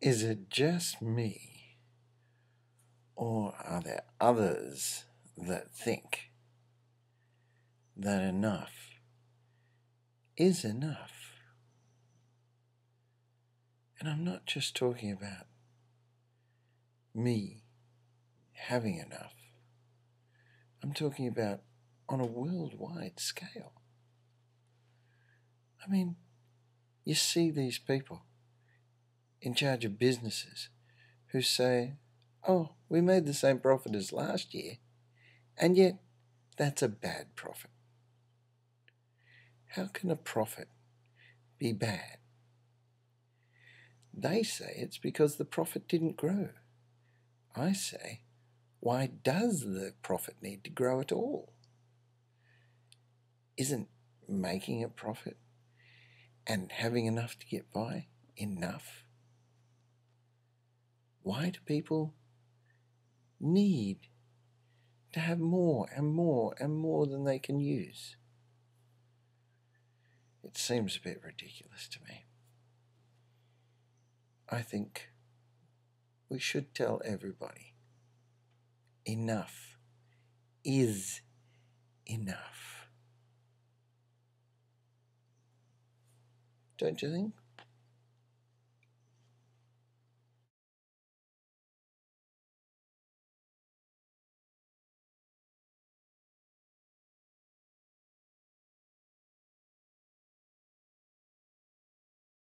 Is it just me? Or are there others that think that enough is enough? And I'm not just talking about me having enough. I'm talking about on a worldwide scale. I mean, you see these people in charge of businesses who say, oh, we made the same profit as last year, and yet that's a bad profit. How can a profit be bad? They say it's because the profit didn't grow. I say, why does the profit need to grow at all? Isn't making a profit and having enough to get by enough? Why do people need to have more and more and more than they can use? It seems a bit ridiculous to me. I think we should tell everybody enough is enough. Don't you think?